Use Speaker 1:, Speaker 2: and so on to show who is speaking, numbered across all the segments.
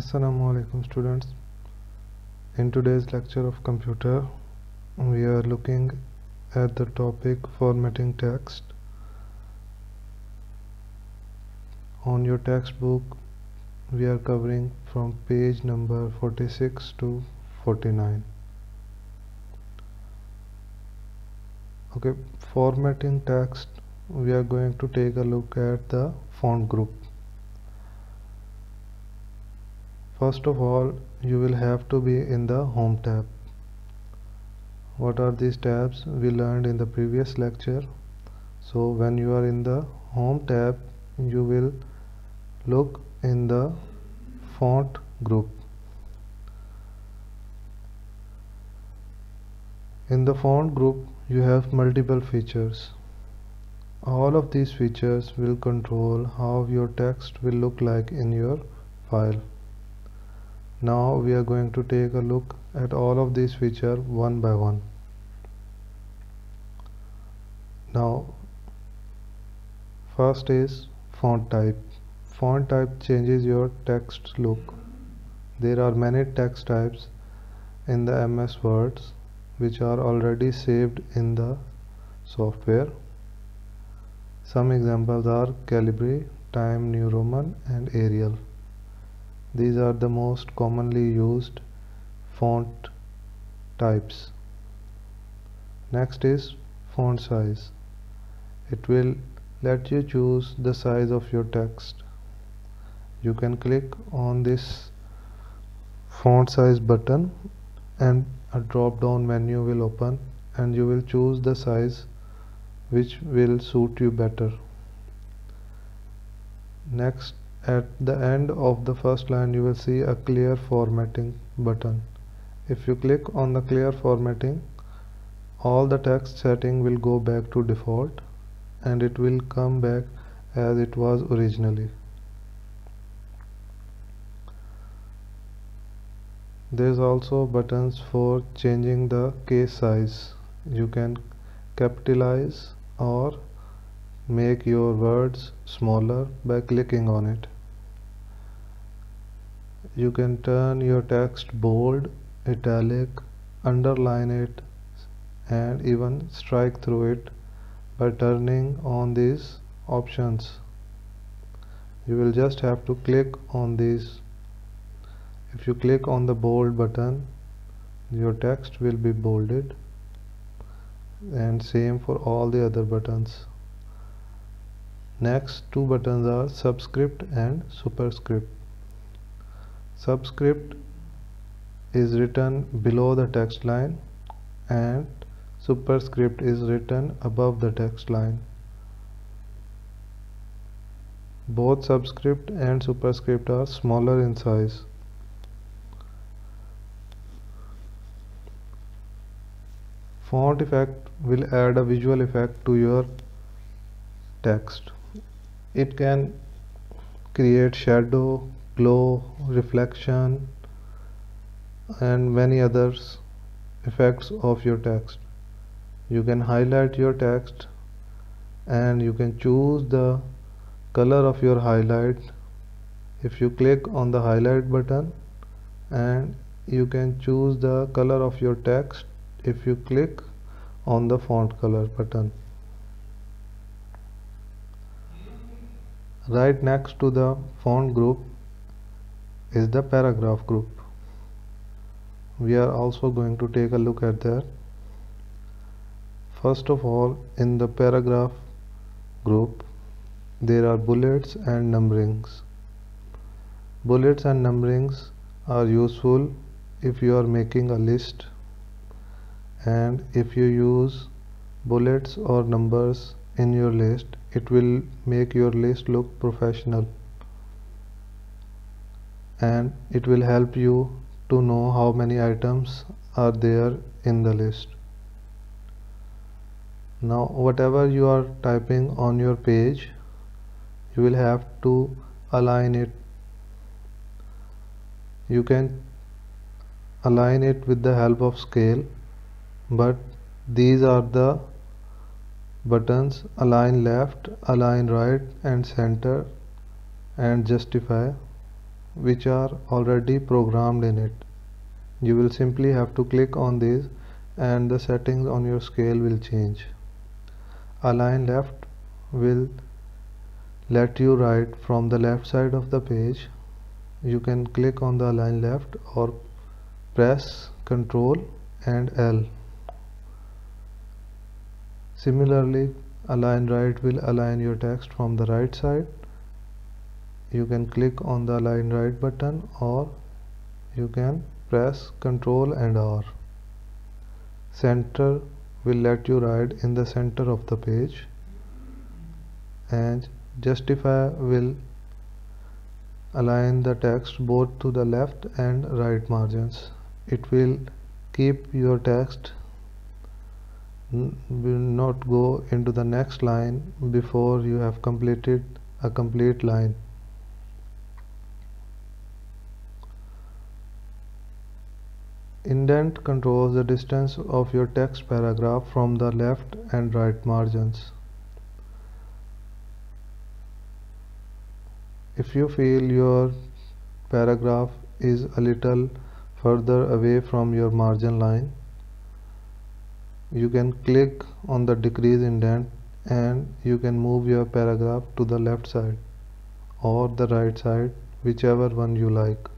Speaker 1: Assalamu alaikum students. In today's lecture of computer we are looking at the topic formatting text. On your textbook we are covering from page number 46 to 49 okay formatting text we are going to take a look at the font group first of all you will have to be in the home tab. What are these tabs? We learned in the previous lecture. So when you are in the home tab you will look in the font group. In the font group you have multiple features. All of these features will control how your text will look like in your file now we are going to take a look at all of these features one by one. Now first is font type. Font type changes your text look. There are many text types in the MS Words which are already saved in the software. Some examples are Calibri, Time New Roman and Arial these are the most commonly used font types. Next is font size. It will let you choose the size of your text. You can click on this font size button and a drop down menu will open and you will choose the size which will suit you better. Next at the end of the first line you will see a clear formatting button. If you click on the clear formatting all the text setting will go back to default and it will come back as it was originally. There's also buttons for changing the case size. You can capitalize or make your words smaller by clicking on it. You can turn your text bold italic underline it and even strike through it by turning on these options. You will just have to click on these. If you click on the bold button your text will be bolded. And same for all the other buttons next two buttons are subscript and superscript. Subscript is written below the text line and superscript is written above the text line. Both subscript and superscript are smaller in size. Font effect will add a visual effect to your text it can create shadow glow reflection and many others effects of your text. You can highlight your text and you can choose the color of your highlight. If you click on the highlight button and you can choose the color of your text. If you click on the font color button right next to the font group is the paragraph group. We are also going to take a look at that. First of all in the paragraph group there are bullets and numberings. Bullets and numberings are useful if you are making a list and if you use bullets or numbers in your list it will make your list look professional. And it will help you to know how many items are there in the list. Now whatever you are typing on your page you will have to align it. You can align it with the help of scale but these are the buttons align left align right and center and justify which are already programmed in it. You will simply have to click on these and the settings on your scale will change. Align left will let you write from the left side of the page. You can click on the align left or press ctrl and L similarly align right will align your text from the right side. You can click on the align right button or you can press ctrl and R. Center will let you write in the center of the page. And justify will align the text both to the left and right margins. It will keep your text will not go into the next line before you have completed a complete line Indent controls the distance of your text paragraph from the left and right margins. If you feel your paragraph is a little further away from your margin line, you can click on the decrease indent and you can move your paragraph to the left side or the right side, whichever one you like.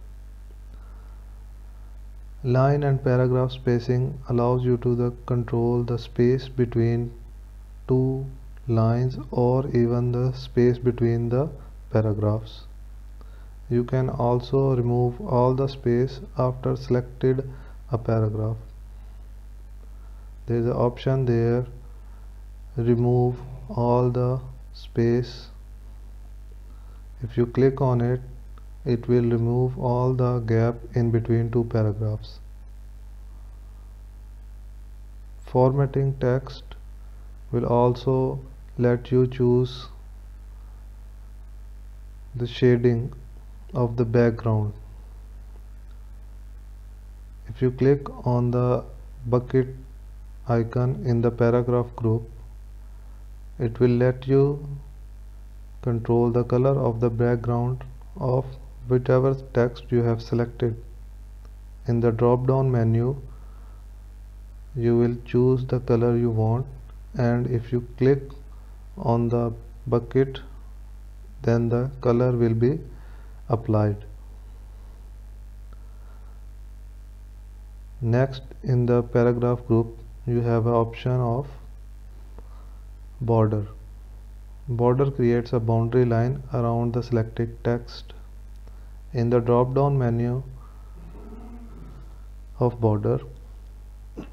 Speaker 1: Line and paragraph spacing allows you to the control the space between two lines or even the space between the paragraphs. You can also remove all the space after selected a paragraph. There is an option there remove all the space. If you click on it it will remove all the gap in between two paragraphs. Formatting text will also let you choose the shading of the background. If you click on the bucket icon in the paragraph group, it will let you control the color of the background of whichever text you have selected. In the drop down menu you will choose the color you want and if you click on the bucket then the color will be applied. Next in the paragraph group you have an option of border. Border creates a boundary line around the selected text in the drop down menu of border.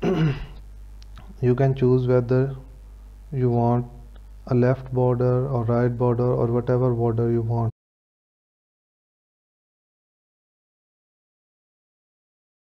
Speaker 1: You can choose whether you want a left border or right border or whatever border you want